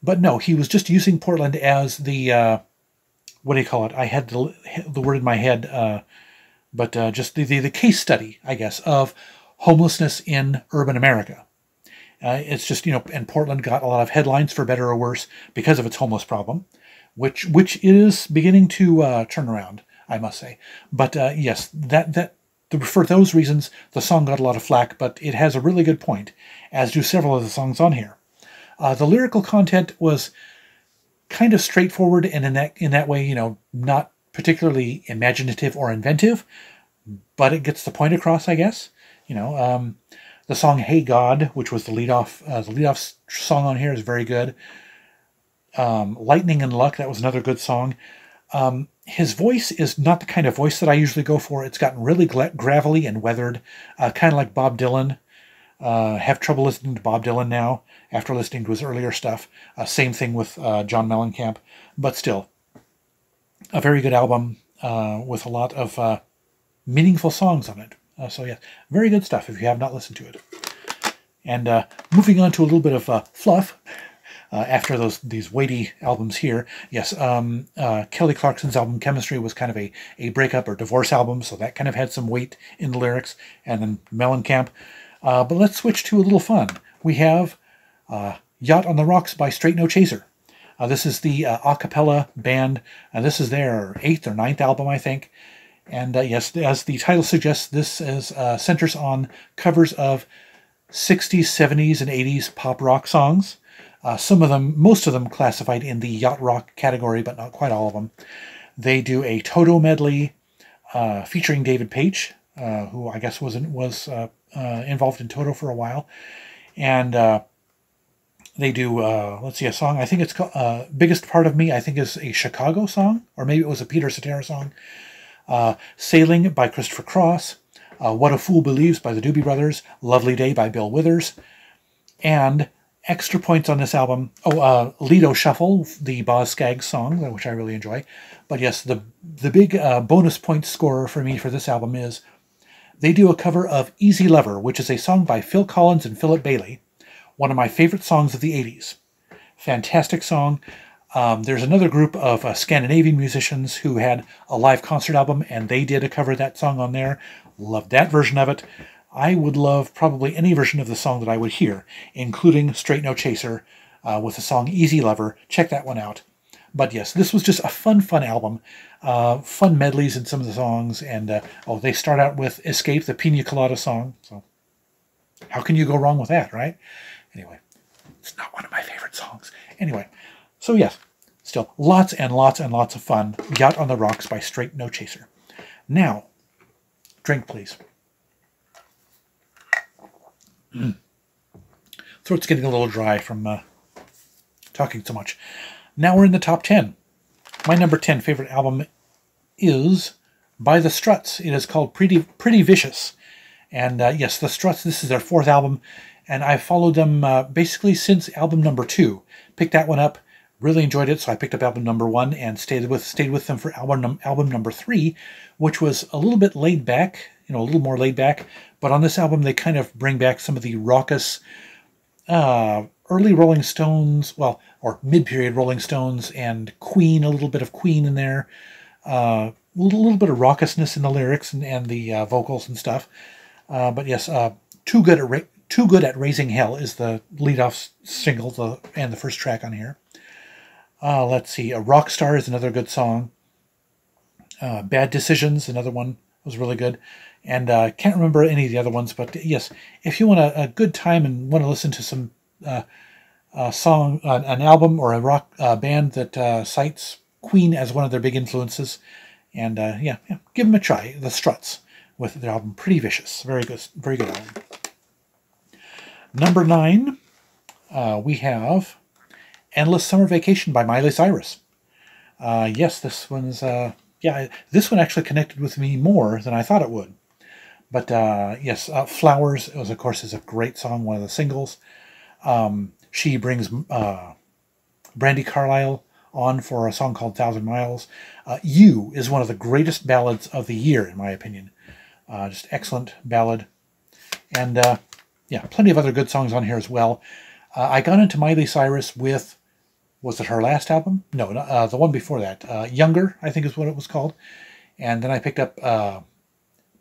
But no, he was just using Portland as the uh, what do you call it? I had the, the word in my head, uh, but just the, the, the, case study, I guess, of homelessness in urban America. Uh, it's just, you know, and Portland got a lot of headlines for better or worse because of its homeless problem, which which is beginning to uh, turn around, I must say. But uh, yes, that that for those reasons, the song got a lot of flack, but it has a really good point, as do several of the songs on here. Uh, the lyrical content was kind of straightforward and in that in that way, you know, not particularly imaginative or inventive, but it gets the point across, I guess. You know, um, the song "Hey God," which was the lead off uh, the lead off song on here, is very good. Um, "Lightning and Luck" that was another good song. Um, his voice is not the kind of voice that I usually go for. It's gotten really gra- gravelly and weathered, uh, kind of like Bob Dylan. Uh, have trouble listening to Bob Dylan now after listening to his earlier stuff. Uh, same thing with uh, John Mellencamp, but still, a very good album uh, with a lot of uh, meaningful songs on it. Uh, so yeah, very good stuff if you have not listened to it. And moving on to a little bit of fluff. after those these weighty albums here, yes, um, Kelly Clarkson's album "Chemistry" was kind of a, a breakup or divorce album, so that kind of had some weight in the lyrics. And then Mellencamp, uh, but let's switch to a little fun. We have uh, Yacht on the Rocks by Straight No Chaser. Uh, this is the uh, a cappella band. Uh, this is their eighth or ninth album, I think. And uh, yes, as the title suggests, this is uh, centers on covers of 60s, 70s, and 80s pop rock songs. Uh, some of them, most of them classified in the yacht rock category, but not quite all of them. They do a Toto medley uh, featuring David Paich, uh, who I guess was was uh, uh, involved in Toto for a while, and uh, they do let's see a song. I think it's called "Biggest Part of Me." I think is a Chicago song, or maybe it was a Peter Cetera song. "Sailing" by Christopher Cross. "What a Fool Believes" by the Doobie Brothers. "Lovely Day" by Bill Withers, and extra points on this album. Oh, uh, Lido Shuffle, the Boz Scaggs song, which I really enjoy. But yes, the the big uh, bonus point scorer for me for this album is they do a cover of Easy Lover, which is a song by Phil Collins and Philip Bailey, one of my favorite songs of the 80s. Fantastic song. Um, there's another group of uh, Scandinavian musicians who had a live concert album, and they did a cover of that song on there. Loved that version of it. I would love probably any version of the song that I would hear, including Straight No Chaser uh, with the song Easy Lover. Check that one out. But yes, this was just a fun, fun album. Uh, fun medleys in some of the songs. And uh, oh, they start out with Escape, the Pina Colada song. So how can you go wrong with that, right? Anyway, it's not one of my favorite songs. Anyway, so yes, still lots and lots and lots of fun. Yacht on the Rocks by Straight No Chaser. Now, drink please. Mm. Throat's getting a little dry from uh, talking so much. Now we're in the top 10. My number 10 favorite album is by The Struts. It is called Pretty, Pretty Vicious. And uh, yes, The Struts, this is their fourth album. And I've followed them uh, basically since album number two. Picked that one up, really enjoyed it, so I picked up album number one and stayed with stayed with them for album, album number three, which was a little bit laid back, you know, a little more laid back. But on this album, they kind of bring back some of the raucous uh, early Rolling Stones, well, or mid-period Rolling Stones and Queen, a little bit of Queen in there, uh, a little, little, bit of raucousness in the lyrics and, and the uh, vocals and stuff. Uh, but yes, uh, too good at too good at raising hell is the lead-off single the, and the first track on here. Uh, let's see, a rock star is another good song. Bad decisions, another one was really good and uh, can't remember any of the other ones. But yes, if you want a, a good time and want to listen to some uh, song, uh, an album, or a rock uh, band that uh, cites Queen as one of their big influences, and uh, yeah, yeah, give them a try. The Struts with their album "Pretty Vicious," very good, very good album. Number nine, uh, we have "Endless Summer Vacation" by Miley Cyrus. yes, this one's yeah, this one actually connected with me more than I thought it would. But uh, yes, uh, Flowers was, of course, is a great song, one of the singles. Um, she brings uh, Brandi Carlile on for a song called Thousand Miles. Uh, you is one of the greatest ballads of the year, in my opinion. Uh, just excellent ballad. And uh, yeah, plenty of other good songs on here as well. I got into Miley Cyrus with, was it her last album? No, the one before that. Younger, I think is what it was called. And then I picked up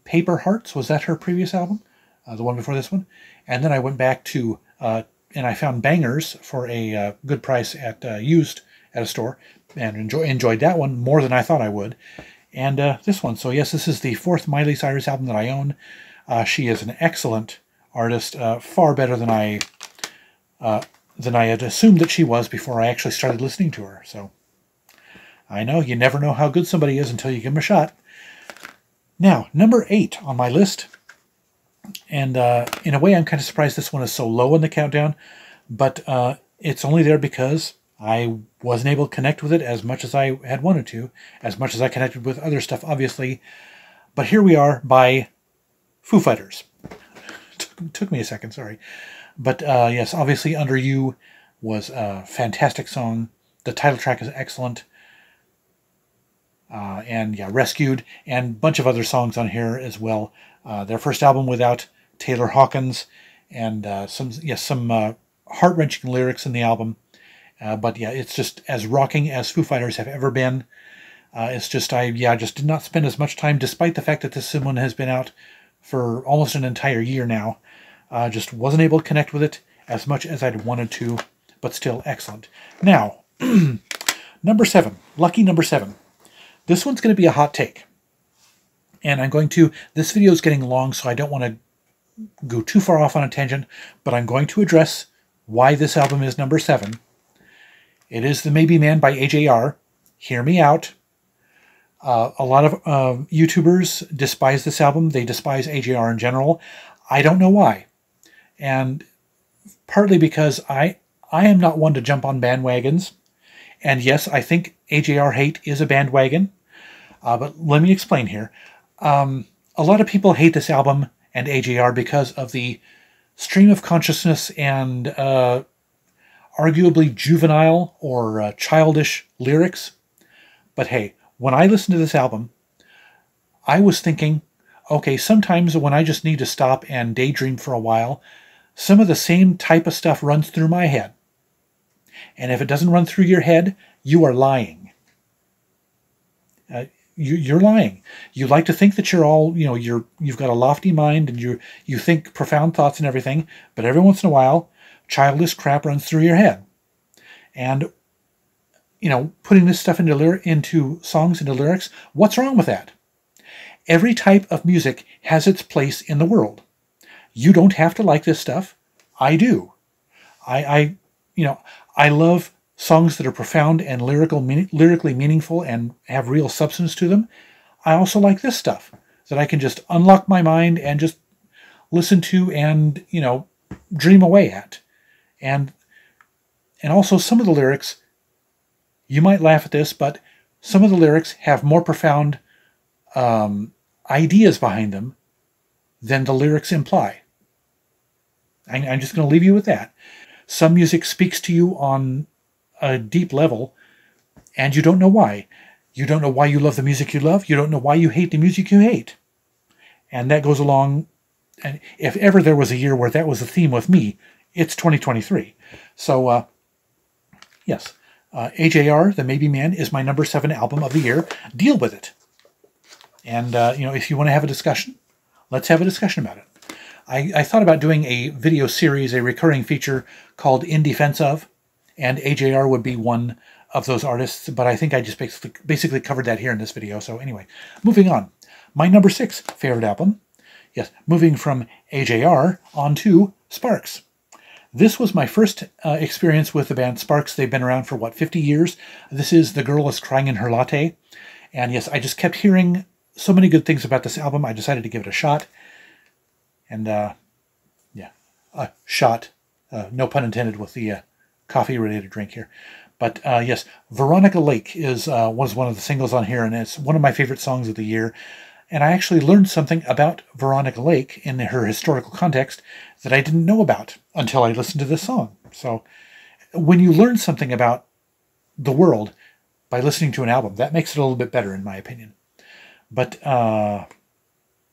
Paper Hearts. Was that her previous album? Uh, the one before this one? And then I went back to, uh, and I found Bangerz for a uh, good price at uh, used at a store, and enjoy, enjoyed that one more than I thought I would. And uh, this one. So yes, this is the fourth Miley Cyrus album that I own. Uh, she is an excellent artist, far better than I than I had assumed that she was before I actually started listening to her. So I know you never know how good somebody is until you give them a shot. Now, number eight on my list, and uh, in a way, I'm kind of surprised this one is so low in the countdown, but uh, it's only there because I wasn't able to connect with it as much as I had wanted to, as much as I connected with other stuff, obviously. But here we are by Foo Fighters. took, took me a second, sorry. But uh, yes, obviously, Under You was a fantastic song. The title track is excellent uh, and yeah, Rescued, and a bunch of other songs on here as well. Uh, their first album without Taylor Hawkins, and uh, some yes, some uh, heart wrenching lyrics in the album. Uh, but yeah, it's just as rocking as Foo Fighters have ever been. It's just I yeah, just did not spend as much time, despite the fact that this one has been out for almost an entire year now. Just wasn't able to connect with it as much as I'd wanted to, but still excellent. Now, number seven, lucky number seven. This one's going to be a hot take. And I'm going to, this video is getting long, so I don't want to go too far off on a tangent, but I'm going to address why this album is number seven. It is The Maybe Man by AJR. Hear me out. Uh, a lot of uh, YouTubers despise this album. They despise AJR in general. I don't know why. And partly because I I am not one to jump on bandwagons. And yes, I think AJR hate is a bandwagon. Uh, but let me explain here. Um, a lot of people hate this album and AJR because of the stream of consciousness and uh, arguably juvenile or uh, childish lyrics. But hey, when I listened to this album, I was thinking, okay, sometimes when I just need to stop and daydream for a while, some of the same type of stuff runs through my head. And if it doesn't run through your head, you are lying. Uh, you, are lying. You like to think that you're all, you know, you're you've got a lofty mind and you you think profound thoughts and everything, but every once in a while, childish crap runs through your head. And you know, putting this stuff into into songs into lyrics, what's wrong with that? Every type of music has its place in the world. You don't have to like this stuff. I do. I, I you know, I love songs that are profound and lyrical, lyrically meaningful and have real substance to them. I also like this stuff that I can just unlock my mind and just listen to and, you know, dream away at. And and also some of the lyrics you might laugh at this, but some of the lyrics have more profound um, ideas behind them than the lyrics imply. I'm just going to leave you with that. Some music speaks to you on a deep level, and you don't know why. You don't know why you love the music you love. You don't know why you hate the music you hate. And that goes along. And if ever there was a year where that was a theme with me, it's 2023. So, uh, yes, uh, AJR, The Maybe Man, is my number seven album of the year. Deal with it. And, uh, you know, if you want to have a discussion, let's have a discussion about it. I, I thought about doing a video series, a recurring feature called In Defense of, and AJR would be one of those artists, but I think I just basically, basically covered that here in this video. So anyway, moving on. My number six favorite album. Yes, moving from AJR on to Sparks. This was my first uh, experience with the band Sparks. They've been around for, what, 50 years? This is The Girl is Crying in Her Latte. And yes, I just kept hearing so many good things about this album, I decided to give it a shot. And, uh, yeah, a shot. Uh, no pun intended with the uh, coffee-related drink here. But uh, yes, Veronica Lake is uh, was one of the singles on here, and it's one of my favorite songs of the year. And I actually learned something about Veronica Lake in her historical context that I didn't know about until I listened to this song. So when you learn something about the world by listening to an album, that makes it a little bit better, in my opinion. But uh,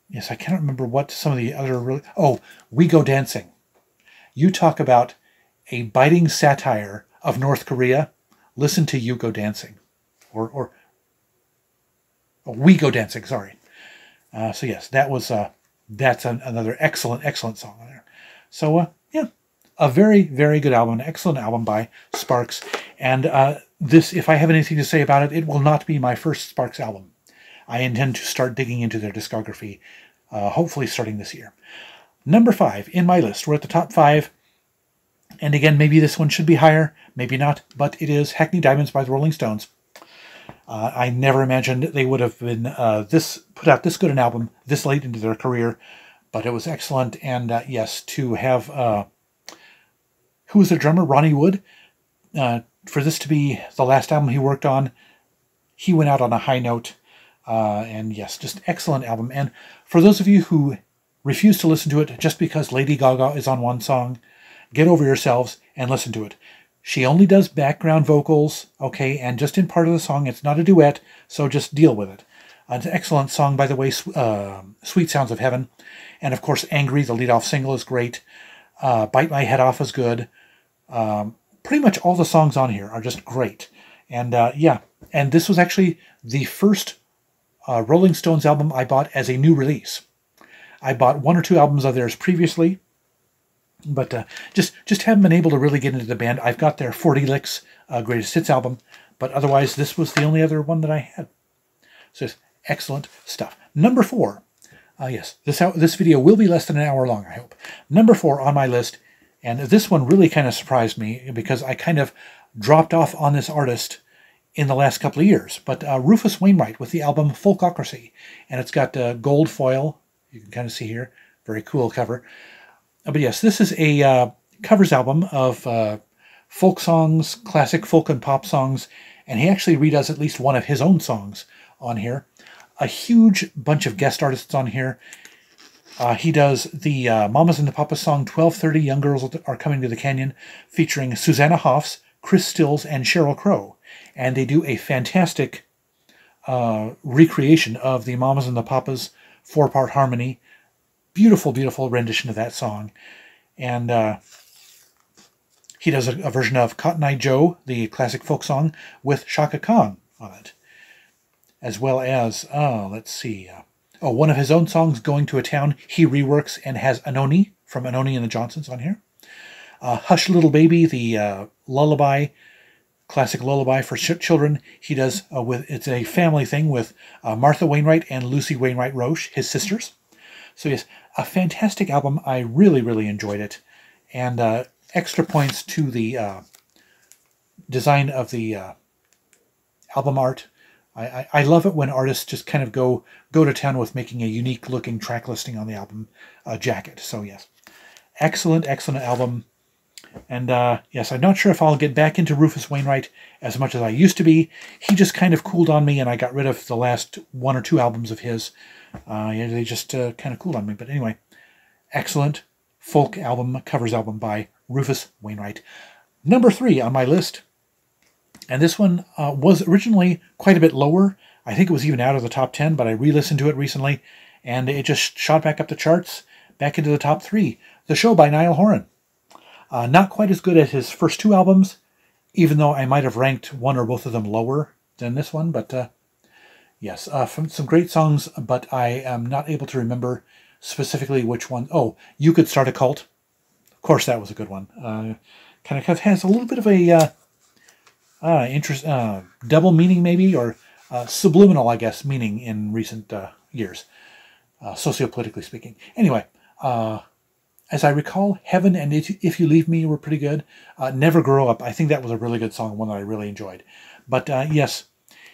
yes, I cannot remember what some of the other really. Oh, We Go Dancing. You talk about a biting satire of North Korea. Listen to You Go Dancing, or or oh, We Go Dancing. Sorry. Uh, so yes, that was uh, that's an, another excellent excellent song on there. So uh, yeah, a very very good album, an excellent album by Sparks. And uh, this, if I have anything to say about it, it will not be my first Sparks album. I intend to start digging into their discography, uh, hopefully starting this year. Number five in my list. We're at the top five. And again, maybe this one should be higher, maybe not, but it is Hackney Diamonds by the Rolling Stones. Uh, I never imagined they would have been uh, this put out this good an album this late into their career, but it was excellent. And uh, yes, to have uh, who was their drummer, Ronnie Wood, uh, for this to be the last album he worked on, he went out on a high note. Uh, and yes, just excellent album. And for those of you who refuse to listen to it just because Lady Gaga is on one song, get over yourselves and listen to it. She only does background vocals, okay, and just in part of the song. It's not a duet, so just deal with it. An excellent song, by the way, uh, Sweet Sounds of Heaven. And of course, Angry, the lead off single, is great. Uh, Bite My Head Off is good. Um, pretty much all the songs on here are just great. And uh, yeah, and this was actually the first uh, Rolling Stones album I bought as a new release. I bought one or two albums of theirs previously, but uh, just just haven't been able to really get into the band. I've got their 40 Licks uh, Greatest Hits album, but otherwise this was the only other one that I had. So excellent stuff. Number four. Uh, yes, this this video will be less than an hour long, I hope. Number four on my list, and this one really kind of surprised me because I kind of dropped off on this artist in the last couple of years. But uh, Rufus Wainwright with the album Folkocracy, and it's got uh, gold foil. You can kind of see here, very cool cover. Uh, but yes, this is a uh, covers album of uh, folk songs, classic folk and pop songs, and he actually redoes at least one of his own songs on here. A huge bunch of guest artists on here. Uh, he does the uh, Mamas and the Papas song 1230 Young Girls Are Coming to the Canyon, featuring Susanna Hoffs, Chris Stills, and Sheryl Crow. And they do a fantastic uh, recreation of the Mamas and the Papas four part harmony. Beautiful, beautiful rendition of that song. And uh, he does a, a, version of Cotton Eye Joe, the classic folk song, with Chaka Khan on it. As well as, oh, let's see. Uh, oh, one of his own songs, Going to a Town, he reworks and has Anohni from Anohni and the Johnsons on here. Uh, Hush Little Baby, the uh, lullaby, classic lullaby for ch- children. He does uh, with it's a family thing with uh, Martha Wainwright and Lucy Wainwright Roche, his sisters. So yes, a fantastic album. I really really enjoyed it, and uh, extra points to the uh, design of the uh, album art. I, I, I, love it when artists just kind of go go to town with making a unique looking track listing on the album uh, jacket. So yes, excellent excellent album. And uh, yes, I'm not sure if I'll get back into Rufus Wainwright as much as I used to be. He just kind of cooled on me, and I got rid of the last one or two albums of his. Uh, yeah, they just uh, kind of cooled on me. But anyway, excellent folk album, covers album by Rufus Wainwright. Number three on my list, and this one uh, was originally quite a bit lower. I think it was even out of the top 10, but I re listened to it recently, and it just shot back up the charts, back into the top three. The Show by Niall Horan. Uh, not quite as good as his first two albums, even though I might have ranked one or both of them lower than this one. But uh, yes, uh, some great songs, but I am not able to remember specifically which one. Oh, You Could Start a Cult. Of course, that was a good one. Uh, kind of has a little bit of a uh, uh, interest, double meaning maybe, or subliminal, I guess, meaning in recent years, sociopolitically speaking. Anyway, as I recall, Heaven and If You Leave Me were pretty good. Uh, Never Grow Up, I think that was a really good song, one that I really enjoyed. But uh, yes,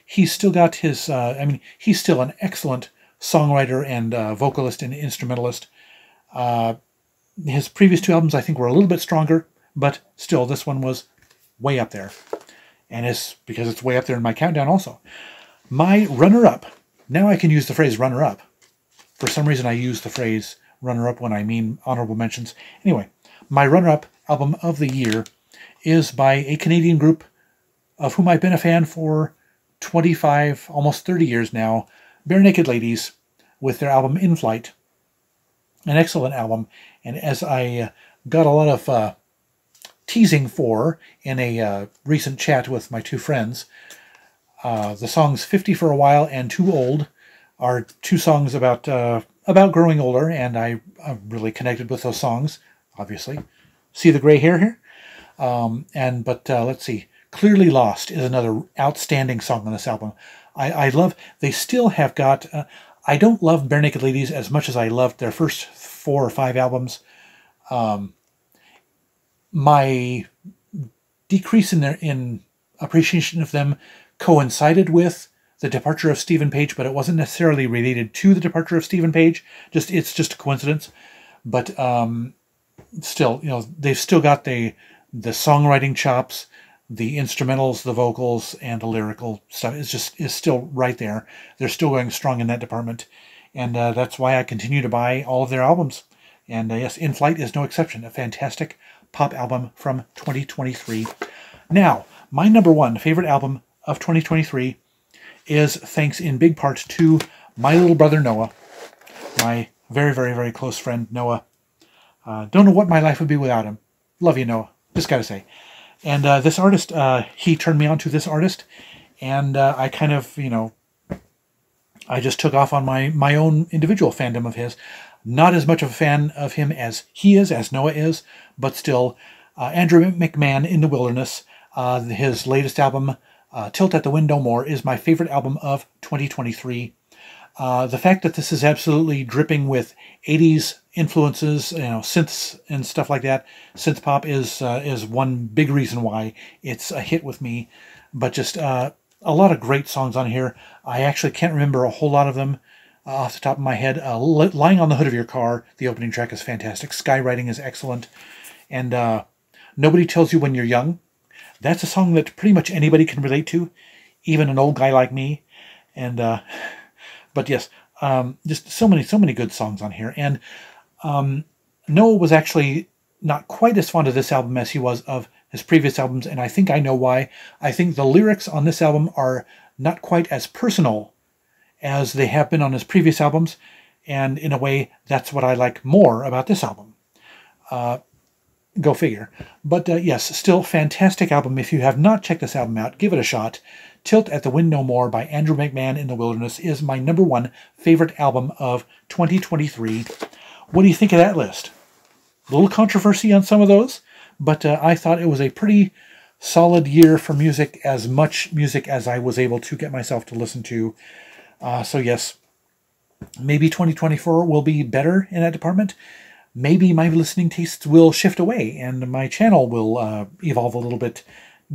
he's still got his, uh, I mean, he's still an excellent songwriter and uh, vocalist and instrumentalist. Uh, his previous two albums, I think, were a little bit stronger, but still, this one was way up there. And it's because it's way up there in my countdown also. My runner up, now I can use the phrase runner up. For some reason, I use the phrase runner up when I mean honorable mentions. Anyway, my runner up album of the year is by a Canadian group of whom I've been a fan for 25, almost 30 years now, Barenaked Ladies, with their album In Flight. An excellent album, and as I uh, got a lot of uh, teasing for in a uh, recent chat with my two friends, uh, the songs 50 for a While and Too Old are two songs about uh, about growing older, and I, I really connected with those songs, obviously. See the gray hair here? Um, and But uh, let's see. Clearly Lost is another outstanding song on this album. I, I love, they still have got, uh, I don't love Barenaked Ladies as much as I loved their first four or five albums. Um, my decrease in their in appreciation of them coincided with the departure of Steven Page, but it wasn't necessarily related to the departure of Steven Page. Just it's just a coincidence. But um, still, you know, they've still got the the songwriting chops, the instrumentals, the vocals, and the lyrical stuff is just is still right there. They're still going strong in that department, and uh, that's why I continue to buy all of their albums. And uh, yes, In Flight is no exception. A fantastic pop album from 2023. Now, my number one favorite album of 2023 is thanks in big part to my little brother Noah, my very, very, very close friend Noah. Uh, don't know what my life would be without him. Love you, Noah. Just gotta say. And uh, this artist, uh, he turned me on to this artist, and uh, I kind of, you know, I just took off on my my own individual fandom of his. Not as much of a fan of him as he is, as Noah is, but still, uh, Andrew McMahon in the Wilderness. Uh, his latest album, uh, Tilt at the Wind No More is my favorite album of 2023. Uh, the fact that this is absolutely dripping with 80s influences, you know, synths and stuff like that, synth pop is uh, is one big reason why it's a hit with me. But just uh, a lot of great songs on here. I actually can't remember a whole lot of them uh, off the top of my head. Uh, Lying on the Hood of Your Car, the opening track is fantastic. Skywriting is excellent. And uh, Nobody Tells You When You're Young. That's a song that pretty much anybody can relate to, even an old guy like me. And uh, but yes, um, just so many, so many good songs on here. And um, Noah was actually not quite as fond of this album as he was of his previous albums, and I think I know why. I think the lyrics on this album are not quite as personal as they have been on his previous albums, and in a way, that's what I like more about this album. Uh, go figure. But uh, yes, still fantastic album. If you have not checked this album out, give it a shot. Tilt at the Wind No More by Andrew McMahon in the Wilderness is my number one favorite album of 2023. What do you think of that list? A little controversy on some of those, but uh, I thought it was a pretty solid year for music, as much music as I was able to get myself to listen to. Uh, so, yes, maybe 2024 will be better in that department. Maybe my listening tastes will shift away and my channel will uh, evolve a little bit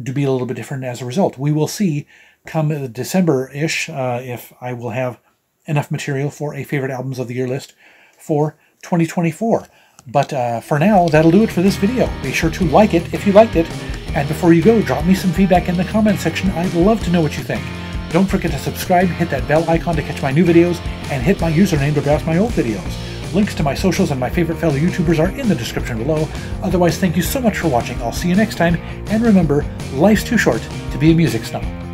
to be a little bit different as a result. We will see come December-ish uh, if I will have enough material for a favorite albums of the year list for 2024. But uh, for now, that'll do it for this video. Be sure to like it if you liked it. And before you go, drop me some feedback in the comment section. I'd love to know what you think. Don't forget to subscribe, hit that bell icon to catch my new videos, and hit my username to browse my old videos. Links to my socials and my favorite fellow YouTubers are in the description below. Otherwise, thank you so much for watching. I'll see you next time, and remember, life's too short to be a music snob.